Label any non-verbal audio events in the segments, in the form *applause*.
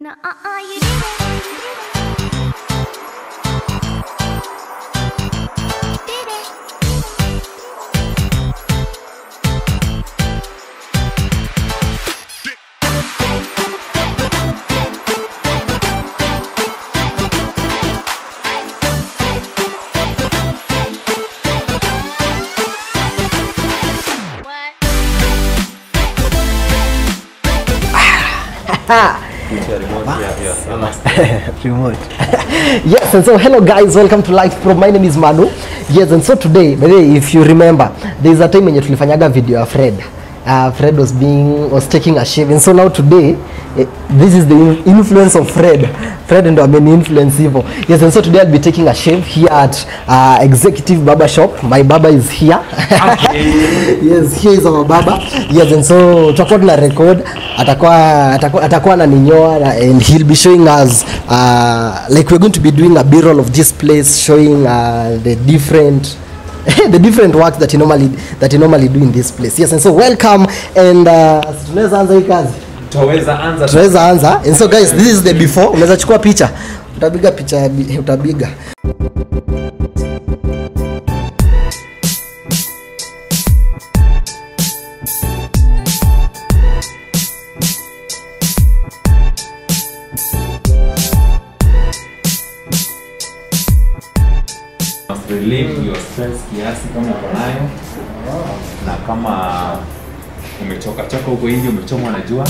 No, uh-uh, you did it. Remote. *laughs* yes, and so hello guys, welcome to Life Pro. My name is Manu. Yes, and so today, by the way, if you remember, there is a time when tulifanyaga video ya Fred. Uh, Fred was being was taking a shave and so now today uh, this is the influence of Fred. Fred ndo ameni influence hivyo. Yes, and so today I'll be taking a shave here at uh, Executive Barber Shop. My barber is here. okay. *laughs* yes, here is our barber. Yes, and so tutakuwa tuna record atakuwa atakuwa, atakuwa ananinyoa and he'll be showing us uh, like we're going to be doing a b-roll of this place showing uh, the different *laughs* the different works that you normally that you normally do in this place. Yes, and so welcome and uh, tunaweza anza hii kazi. Tutaweza anza Tunaweza anza. And so guys, this is the before. Unaweza chukua picha. Utapiga picha utapiga. Relieve your stress kiasi kama uko nayo na kama umechoka choka huko hivi umechomwa na jua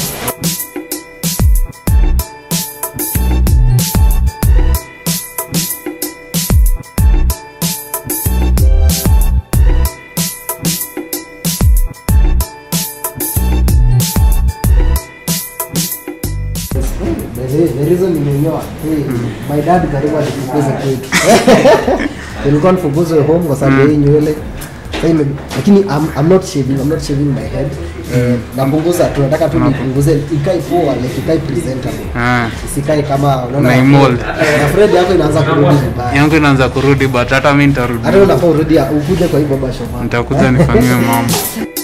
The reason nimenyoa. Hey, my dad karibu alifukuza kwetu. Nilikuwa nifukuzwe home kwa sababu ya hii nywele. Ime- lakini I'm, I'm not shaving, I'm not shaving my head. Eh, napunguza tunataka tu nipunguze ikae poa like ikae presentable. Ah, Isikae kama unaona Naimold. mold na Fred yako inaanza kurudi vibaya. yangu inaanza kurudi but hata mi nitarudi Hata unafaa urudi ukuje kwa hii barber shop. nitakuja nifanyie mambo *laughs*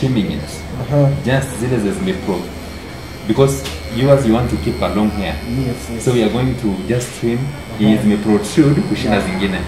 trimming it Uh-huh. just zile zime zimepro because yours you want to keep a long hair Yes, yes. so we are going to just trim uh -huh. yenye zimeprotrude kushinda zingine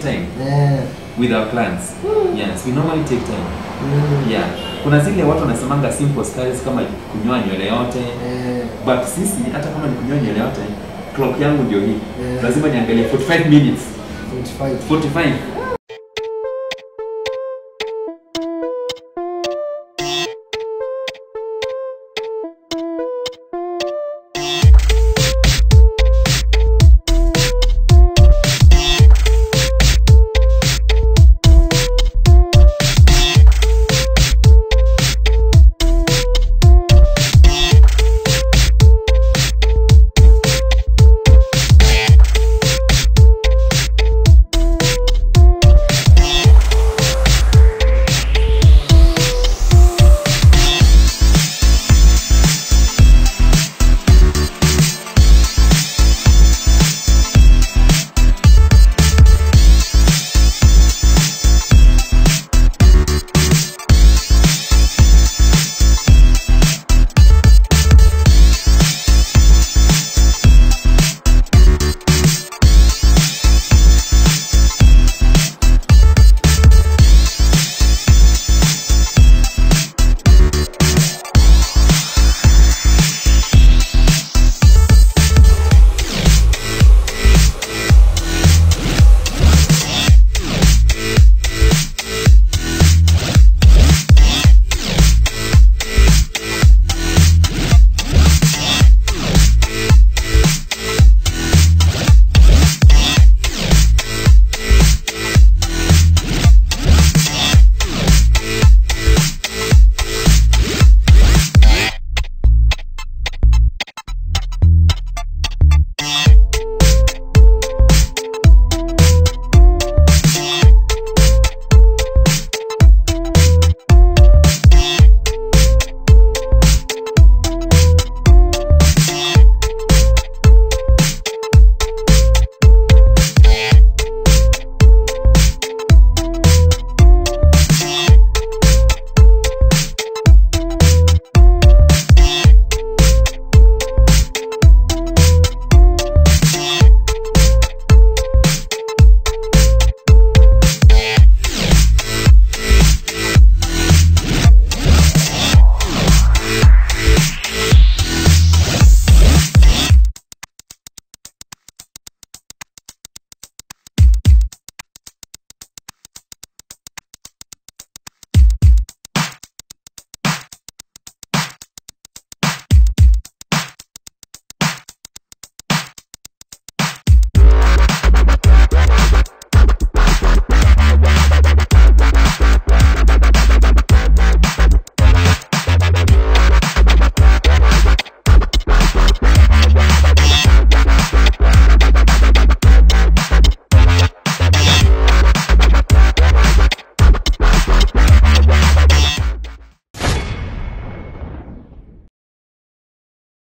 take time yeah. with our clients yes we normally take time mm. yeah kuna zile watu wanasemanga simple styles kama kunyoa nywele yote yeah. but sisi hata kama ni kunyoa nywele yote clock yangu ndio hii Yeah. lazima niangalie 45 minutes 45. 45